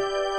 Bye.